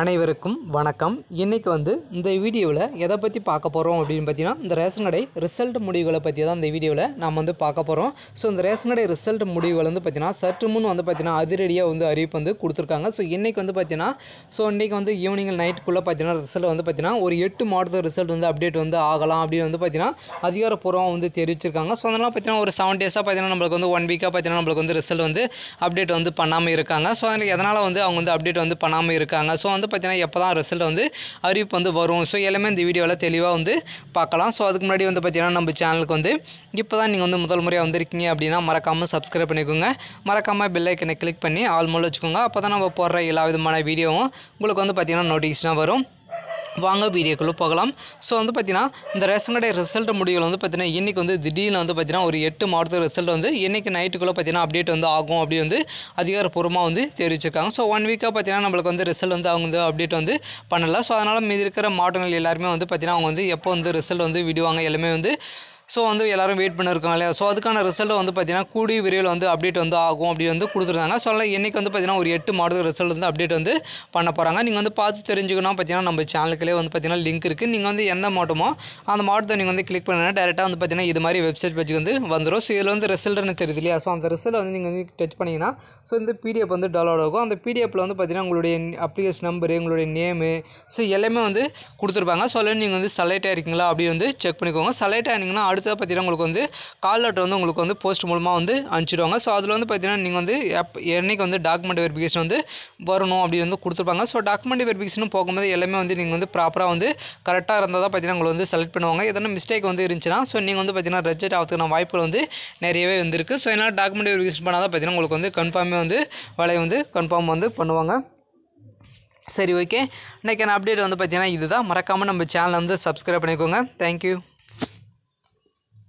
அனைவருக்கும் வணக்கம். இன்றைக்கி வந்து இந்த வீடியோவில் எதை பற்றி பார்க்க போகிறோம் அப்படின்னு பார்த்தீங்கன்னா இந்த ரேஷன் கடை ரிசல்ட் முடிவுகளை பற்றி தான் இந்த வீடியோவில் நாம் வந்து பார்க்க போகிறோம் ஸோ இந்த ரேஷன் கடை ரிசல்ட் முடிவுகள் வந்து பார்த்தீங்கன்னா சற்று முன் வந்து பார்த்தீங்கன்னா அதிரடியாக வந்து அறிவிப்பு வந்து கொடுத்துருக்காங்க. ஸோ இன்றைக்கி வந்து பார்த்தீங்கன்னா ஸோ இன்றைக்கி வந்து ஈவினிங் நைட்டுக்குள்ளே பார்த்தீங்கன்னா ரிசல்ட் வந்து பார்த்தீங்கன்னா ஒரு எட்டு மாவட்டத்து ரிசல்ட் வந்து அப்டேட் வந்து ஆகலாம் அப்படின்னு வந்து பார்த்தீங்கன்னா அதிகாரப்பூர்வமாக வந்து தெரிவிச்சிருக்காங்க. ஸோ அதனால் பார்த்தீங்கன்னா ஒரு செவன் டேஸாக பார்த்தீங்கன்னா நம்மளுக்கு வந்து ஒன் வீக்காக பார்த்தீங்கன்னா நம்மளுக்கு வந்து ரிசல்ட் வந்து அப்டேட் வந்து பண்ணாமல் இருக்காங்க. ஸோ அதில் எதனால் வந்து அவங்க வந்து அப்டேட் வந்து பண்ணாமல் இருக்காங்க? ஸோ வந்து பார்த்தீங்கன்னா எப்போ தான் ரிசல்ட் வந்து அறிவிப்பு வந்து வரும். ஸோ எல்லாமே இந்த வீடியோவில் தெளிவாக வந்து பார்க்கலாம். ஸோ அதுக்கு முன்னாடி வந்து பார்த்தீங்கன்னா நம்ம சேனலுக்கு வந்து இப்போ தான் நீங்கள் வந்து முதல் முறையாக வந்திருக்கீங்க அப்படின்னா மறக்காமல் சப்ஸ்கிரைப் பண்ணிக்கோங்க. மறக்காமல் பெல் கிளிக் பண்ணி ஆல் மூலம் வச்சுக்கோங்க. அப்போ தான் நம்ம போடுற எல்லா விதமான வீடியோவும் உங்களுக்கு வந்து பார்த்திங்கன்னா நோட்டிஃபிகேஷனாக வரும். வாங்க வீடியோக்குள்ளே போகலாம். ஸோ வந்து பார்த்தீங்கன்னா இந்த ரேஷன் கடை ரிசல்ட் முடிவுகள் வந்து பார்த்தீங்கன்னா இன்றைக்கி வந்து திடீர்னு வந்து பார்த்திங்கன்னா ஒரு எட்டு மாவட்டத்துக்கு ரிசல்ட் வந்து இன்றைக்கி நைட்டுக்குள்ளே பார்த்தீங்கன்னா அப்டேட் வந்து ஆகும் அப்படி வந்து அதிகாரப்பூர்வமாக வந்து தெரிவிச்சிருக்காங்க. ஸோ ஒன் வீக்காக பார்த்தீங்கன்னா நம்மளுக்கு வந்து ரிசல்ட் வந்து அவங்க வந்து அப்டேட் வந்து பண்ணலை. ஸோ அதனால் மீதி இருக்கிற மாவட்டங்கள் எல்லாருமே வந்து பார்த்திங்கன்னா அவங்க வந்து எப்போ வந்து ரிசல்ட் வந்து விடுவாங்க எல்லாமே வந்து ஸோ வந்து எல்லாரும் வெயிட் பண்ணிருக்காங்க இல்லையா? ஸோ அதுக்கான ரிசல்ட் வந்து பார்த்தீங்கன்னா கூடி விரைவில் வந்து அப்டேட் வந்து ஆகும் அப்படி வந்து கொடுத்துருந்தாங்க. ஸோ அதனால் இன்றைக்கி வந்து பார்த்தீங்கன்னா ஒரு எட்டு மாடல் ரிசல்ட் வந்து அப்டேட் வந்து பண்ண போகிறாங்க நீங்கள் வந்து பார்த்து தெரிஞ்சுக்கணும். பார்த்தீங்கன்னா நம்ம சேனலுக்குள்ளே வந்து பார்த்தீங்கன்னா லிங்க் இருக்குது நீங்கள் வந்து எந்த மாவட்டமோ அந்த மாவட்டத்தை நீங்கள் வந்து கிளிக் பண்ணினா டேரெக்டாக வந்து பார்த்தீங்கன்னா இது மாதிரி வெப்சைட் பேஜுக்கு வந்து வந்துடும் ஸோ இதில் வந்து ரிசல்ட்னு தெரியுது இல்லையா? ஸோ அந்த ரிசல்ட் வந்து நீங்கள் வந்து டச் பண்ணிங்கன்னா ஸோ இந்த பிடிஎஃப் வந்து டவுன்லோட் ஆகும். அந்த பிடிஎஃப்பில் வந்து பார்த்தீங்கன்னா உங்களுடைய அப்ளிகேஷன் நம்பரு உங்களுடைய நேமு ஸோ எல்லாமே வந்து கொடுத்துருப்பாங்க. ஸோ அதில் நீங்கள் வந்து செலக்ட் ஆகிருக்கீங்களா அப்படி வந்து செக் பண்ணிக்கோங்க. செலக்ட் ஆகிங்கன்னா அடுத்ததாக பார்த்தீங்கன்னா உங்களுக்கு வந்து கால் லெட்டர் வந்து உங்களுக்கு வந்து போஸ்ட் மூலமாக வந்து அனுப்பிச்சிடுவாங்க. ஸோ அதில் வந்து பார்த்தீங்கன்னா நீங்கள் வந்து எப் என்னைக்கு வந்து டாக்குமெண்ட் வெரிஃபிகேஷன் வந்து வரணும் அப்படின்னு வந்து கொடுத்துருப்பாங்க. ஸோ டாக்குமெண்ட் வெரிஃபிகேஷன் போகும்போது எல்லாமே வந்து நீங்கள் வந்து ப்ராப்பராக வந்து கரெக்டாக இருந்தால் தான் பார்த்தீங்கன்னா உங்களை வந்து செலக்ட் பண்ணுவாங்க. எதனா மிஸ்டேக் வந்து இருந்துச்சுன்னா ஸோ நீங்கள் வந்து பார்த்தீங்கன்னா ரிஜெக்ட் ஆகிறதுக்கான வாய்ப்புகள் வந்து நிறையவே வந்துருக்கு. ஸோ என்னால் டாக்குமெண்ட் வெரிஃபிகேஷன் பண்ணால் தான் பார்த்தீங்கன்னா உங்களுக்கு வந்து கன்ஃபார்மே வந்து வேலையை வந்து கன்ஃபார்ம் வந்து பண்ணுவாங்க. சரி ஓகே இன்றைக்கான அப்டேட் வந்து பார்த்தீங்கன்னா இதுதான். மறக்காமல் நம்ம சேனலை வந்து சப்ஸ்கிரைப் பண்ணிக்கோங்க. தேங்க்யூ